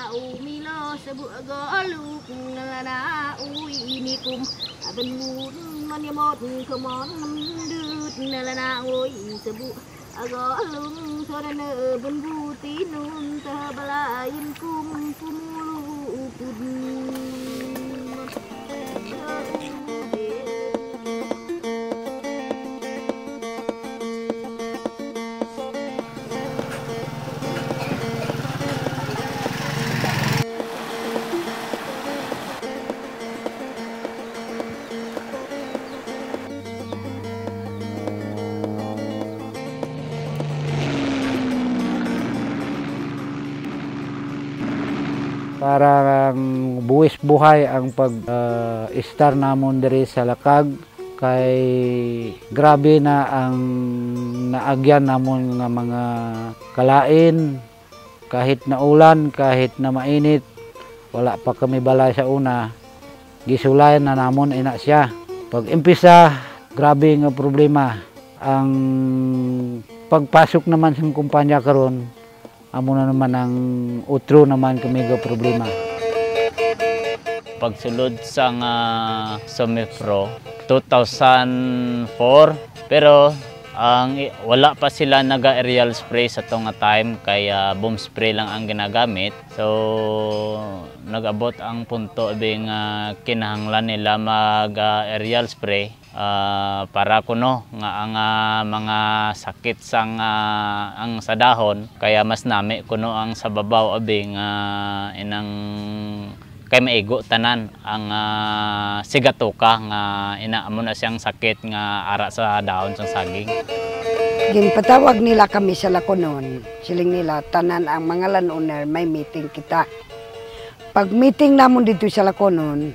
kaumilo sebuagoluk nalana uinikum aben mun gõ komon cho nên oi sebu agolung sorana ta butinun tabalayin kum kum para um, buwis buhay ang pag uh, star namon diri sa lakag. Kay grabe na ang naagyan namon nga mga kalain. Kahit na ulan kahit na mainit wala pa kami balay sa una. Gisulayan na namon ina siya. Pag impisa grabe nga problema. Ang pagpasok naman sa kumpanya karon amo na naman ang utro naman kami ga problema. Pagsulod sa nga Sumifro 2004 pero ang wala pa sila naga aerial spray sa tong time kaya boom spray lang ang ginagamit so nagabot ang punto bing uh, kinahanglan nila mag uh, aerial spray uh, para kuno nga ang uh, mga sakit sang uh, ang sa dahon kaya mas nami kuno ang sa babaw abing uh, inang kay maigo tanan ang uh, sigatuka nga inaamo na siyang sakit nga ara sa dahon sa saging. Ginpatawag nila kami sa Lakonon. Siling nila tanan ang mga landowner may meeting kita. Pag meeting namon dito sa Lakonon,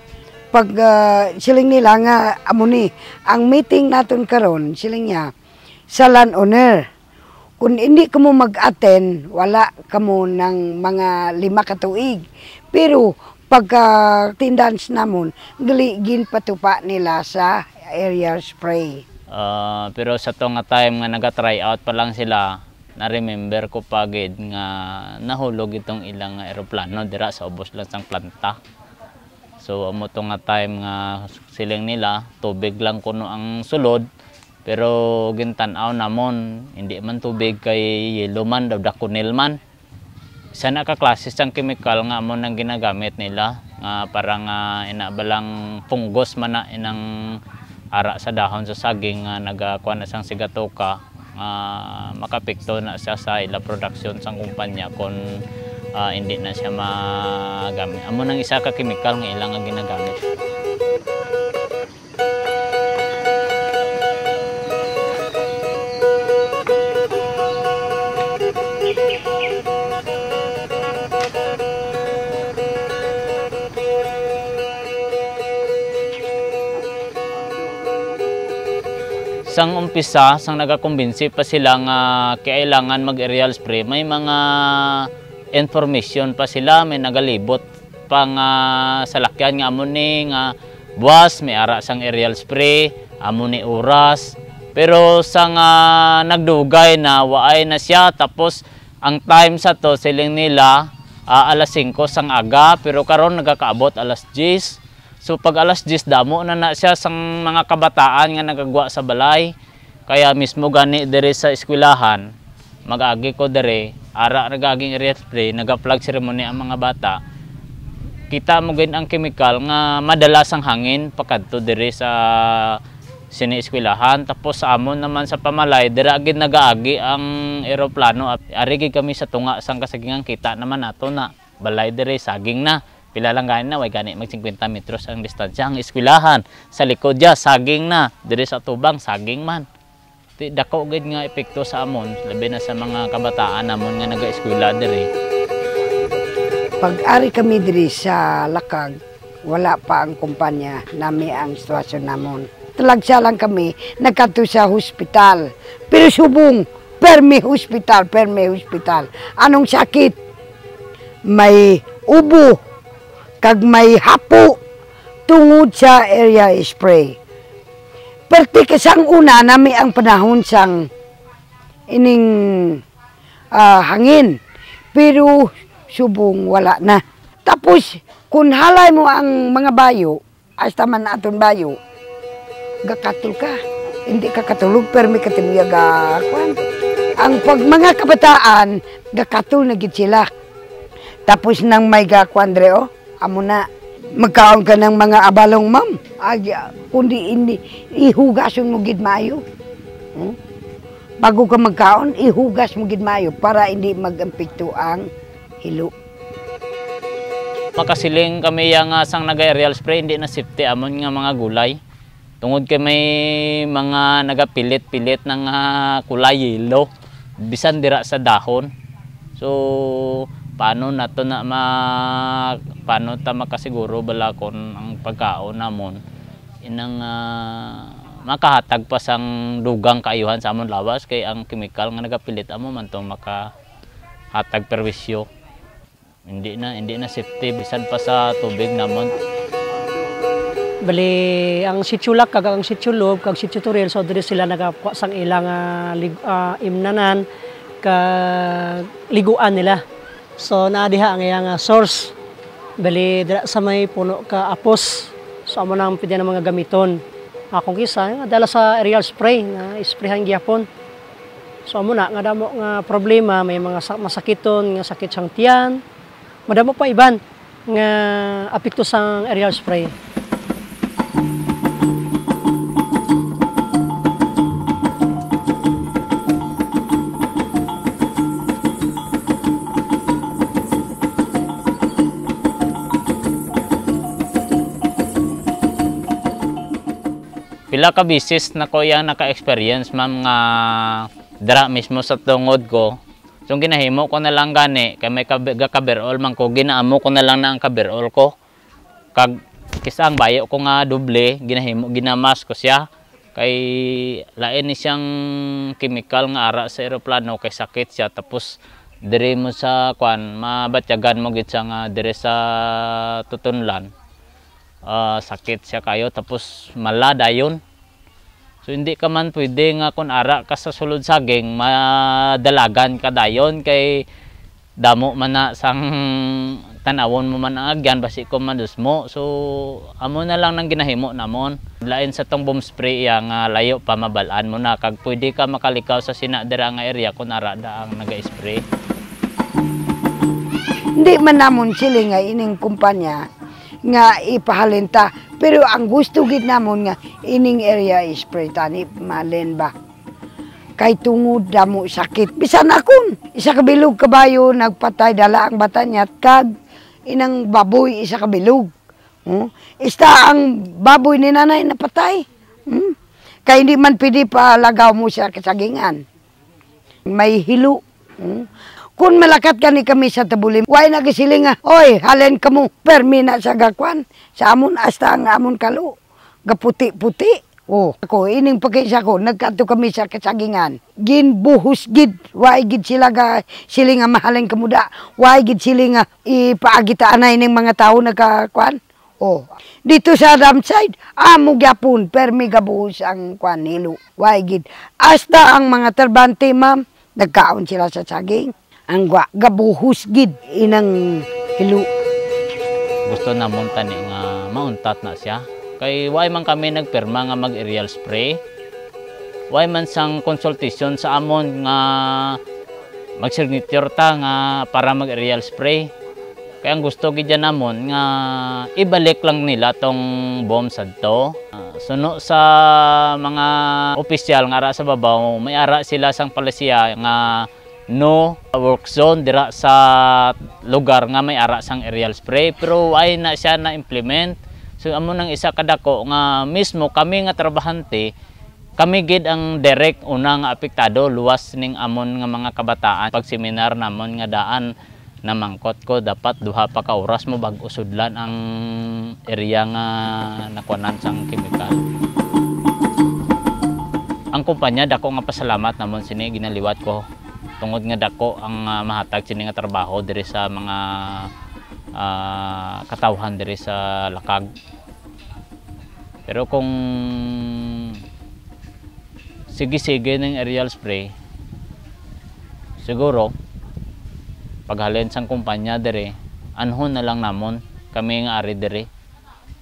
pag uh, siling nila nga amo ni ang meeting naton karon siling niya sa landowner kung hindi kamo mag-attend wala kamo ng mga lima ka tuig. Pero pagka tindans namon galigin patupa nila sa area spray. Uh, pero sa to nga time nga naga-try out pa lang sila na-remember ko pagid nga nahulog itong ilang eroplano dira sa ubos lang sang planta So amo to nga time nga siling nila tubig lang kuno ang sulod pero gintan-aw namon hindi man tubig kay yellow man daw dakunil man. Sana ka klase sang chemical nga amo nang ginagamit nila nga para nga inabalang fungus man na inang ara sa dahon sa saging nga nagakuha na sang sigatoka nga makapikto na siya sa ila production sang kumpanya kon uh, hindi na siya magamit. Amo nang isa ka chemical nga ilang nga ginagamit. sang umpisa, sang nagakumbinsi pa sila nga kailangan mag-aerial spray, may mga information pa sila may nagalibot pang uh, salakyan nga amo ni nga buwas may ara sang aerial spray amo ni oras. Pero sang uh, nagdugay na waay na siya tapos ang time sa to siling nila uh, alas 5 sang aga pero karon nagakaabot alas 10 so pag alas 10 damo na na siya sang mga kabataan nga nagagwa sa balay. Kaya mismo gani dire sa eskwelahan magagi ko dire ara nagaging area spray naga-flag ceremony ang mga bata. Kita mo gin ang chemical nga madalas ang hangin pakadto dire sa sinieskwilahan. Tapos sa amon naman sa pamalay dira gid nagaagi ang eroplano. Ari gid kami sa tunga sang kasagingan kita naman nato na balay dire saging na. Pila lang gani na way gani mag 50 metros ang distansya ang eskwilahan. Sa likod ya saging na. Dire sa tubang saging man dako gid nga epekto sa amon labi na sa mga kabataan namon nga naga-eskwela diri. Pag ari kami diri sa Lakag, wala pa ang kumpanya nami ang sitwasyon namon. Talagsa lang kami nagkadto sa hospital. Pero subong permi hospital, permi hospital. Anong sakit? May ubo, kag may hapo tungod sa area spray Perti kasang una nami ang panahon sang ining uh, hangin. Pero subong wala na. Tapos, kung halay mo ang mga bayo, hasta man aton bayo, gakatul ka. Hindi ka katulog, pero may katimuya ga, kwan. Ang pag mga kabataan, gakatul na gid sila. Tapos nang may ga, kwan, dre, oh, amo na, magkaon ka ng mga abalong ma'am. Agi, kundi hindi, ihugason mo gid maayo. Hmm? Bago ka magkaon, ihugas mo gid maayo para hindi magampikto ang hilo. Makasiling kami yang sang naga-aerial spray, hindi na safety amon nga mga gulay. Tungod kay may mga nagapilit-pilit ng ah, kulay yellow. Bisan dira sa dahon. So, paano na to na ma paano ta makasiguro bala kon ang pagkaon namon inang ah, makahatag pa sang dugang kaayuhan sa amon lawas kay ang chemical nga nagapilit amo man to makahatag perwisyo hindi na hindi na safety bisan pa sa tubig namon Bali, ang sitsulak kag ang sitsulob kag sitsuturil so diri sila nagakuha sang ilang ah, lig- ah, imnanan kag liguan nila. So naa diha ang iyang ah, source. Bali dira sa may puno ka apos. So amo nang pwede na mga gamiton. Akong kisa dala sa aerial spray na sprayhan gyapon. So amo na nga damo nga problema may mga sa- masakiton nga sakit sang tiyan. Madamo pa iban nga apekto sang aerial spray. Pila ka bisis na ko yang naka-experience ma'am nga dira mismo sa tungod ko. So ginahimo ko na lang gani kay may kab- gakaberol man ko ginaamo ko na lang na ang kaberol ko. Kag kisa ang bayo ko nga doble ginahimo ginamas ko siya kay lain ni siyang chemical nga ara sa eroplano kay sakit siya tapos dire mo sa kwan mabatyagan mo gid siya nga dire sa tutunlan ah, sakit siya kayo tapos malada yun. So hindi ka man pwede nga kung ara ka sa sulod saging madalagan ka dayon kay damo man na sang tanawon mo man ang agyan basi ko man mo. So amo na lang nang ginahimo namon. Lain sa tong bomb spray iya nga layo pa mabalaan mo na kag pwede ka makalikaw sa sinadira nga area kung ara da ang naga-spray. Hindi man namon sila nga ining kumpanya nga ipahalinta. Pero ang gusto gid namon nga ining area spray tani malen ba. Kay tungod damo sakit. Bisan akon, isa ka bilog kabayo nagpatay dala ang bata niya kag inang baboy isa ka bilog. Hmm? Ista ang baboy ni nanay napatay. Hmm? Kay hindi man pwede pa lagaw mo siya kasagingan. May hilo. Hmm? Kung malakat ka ni kami sa tabulim, way nagisiling nga, oy, halen ka mo, permi na sa gakwan, sa amon hasta ang amon kalo, gaputi-puti. Oh, ako, ining pagkaisa ko, nagkato kami sa kasagingan. Ginbuhos gid, way gid sila ga, sila nga mahaling kamuda, way gid sila nga ipaagitaan na ining mga tao nagkakwan. Oh, dito sa dam side, amo gyapon, permi gabuhos ang kwan hilo, way gid. Hasta ang mga terbante, ma'am, nagkaon sila sa saging ang gwa gabuhus gid inang hilo gusto namon tani nga mauntat na siya. Kay why man kami nagpirma nga mag aerial spray? Why man sang consultation sa amon nga mag signature ta nga para mag aerial spray? Kaya ang gusto gid dyan namon nga ibalik lang nila tong bomb sadto Ah, suno sa mga opisyal nga ara sa babaw may ara sila sang palisiya nga no work zone dira sa lugar nga may ara sang aerial spray. Pero ay na siya na implement so amo nang isa kadako nga mismo kami nga trabahante kami gid ang direct una nga apektado luwas ning amon nga mga kabataan. Pag seminar namon nga daan na mangkot ko dapat duha pa ka oras mo bag usudlan ang area nga nakuanan sang chemical. Ang kumpanya dako nga pasalamat namon sini ginaliwat ko tungod nga dako ang ah, mahatag sini nga trabaho diri sa mga ah, katawhan diri sa lakag. Pero kung sige-sige ng aerial spray siguro paghalin sang kumpanya dire anhon na lang namon. Kami nga ari dire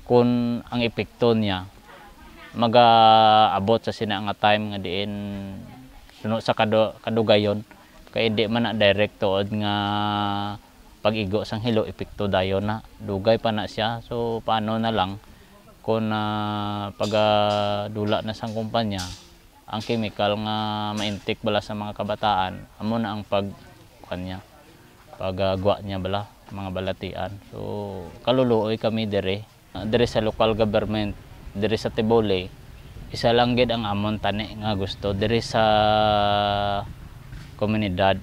kung ang epekto niya magaabot sa sina nga time nga diin suno sa kado, kadugayon kay di man na direct tuod nga pag-igo sang hilo epekto dayon na. Dugay pa na siya. So paano na lang? Kung uh, pagadula na sang kumpanya ang chemical nga maintik bala sa mga kabataan amo na ang pag kanya pagagwa niya bala mga balatian. So kaluluoy kami dire. Uh, dire sa local government dire sa Tibole isa lang gid ang amon tani nga gusto. Dire sa komunidad.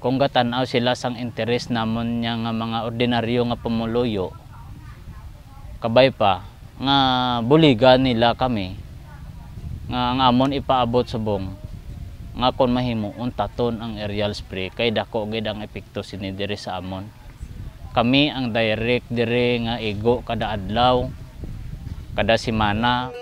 Kung gatanaw sila sang interes namon niya nga mga ordinaryo nga pumuluyo kabay pa nga buligan nila kami nga ang amon ipaabot subong nga kon mahimo untaton ang aerial spray kay dako gid ang epekto sini diri sa amon. Kami ang direct dire nga igo kada adlaw kada semana